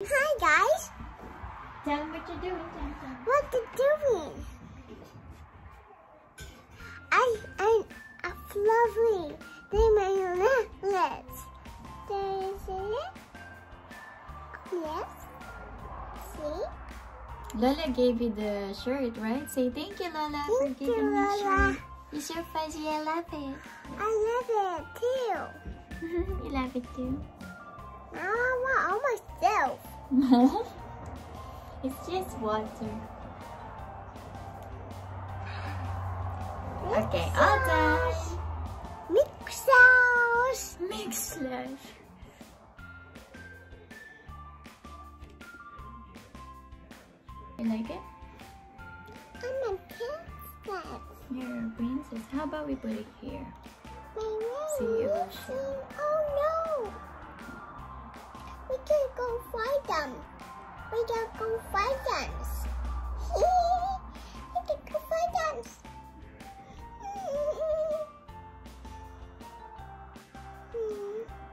Hi guys, Tell them what you're doing, Jam. what you doing? I I a lovely. They made a necklace. There is it. Yes. See? Lola gave you the shirt, right? Say thank you, Lola, for Thank you, giving me the Lola. shirt. You're so fuzzy, I love it. I love it too. you love it too. Want all myself. No. it's just water. Okay, all done. Mix sauce. Mix slush. You like it? I'm a princess. You're a princess. How about we put it here? My See, name is- show. Oh no! We can go find them. We can go find them. we can go find them.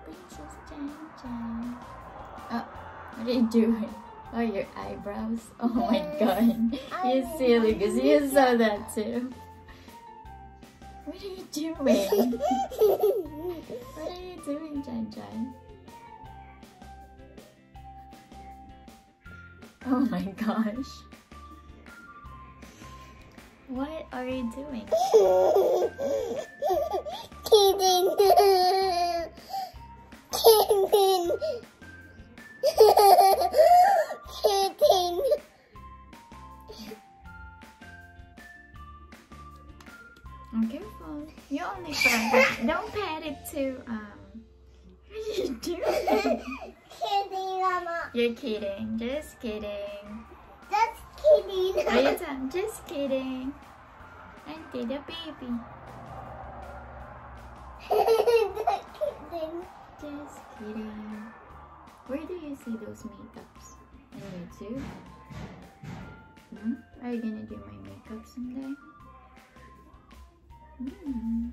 Princess Jan Jan. Oh, what are you doing? Oh, your eyebrows. Oh my god. You're silly because you saw that too. What are you doing? What are you doing, Jan Jan? Oh my gosh. What are you doing? Kidding. Kidding. Kidding. I'm careful. You only it. Don't pat it too. Um, what are you doing? You're kidding. Just kidding. Just kidding. Are you done? Just kidding. Auntie the baby. Just kidding. Just kidding. Where do you see those makeups? In YouTube? Hmm? Are you gonna do my makeup someday? Hmm.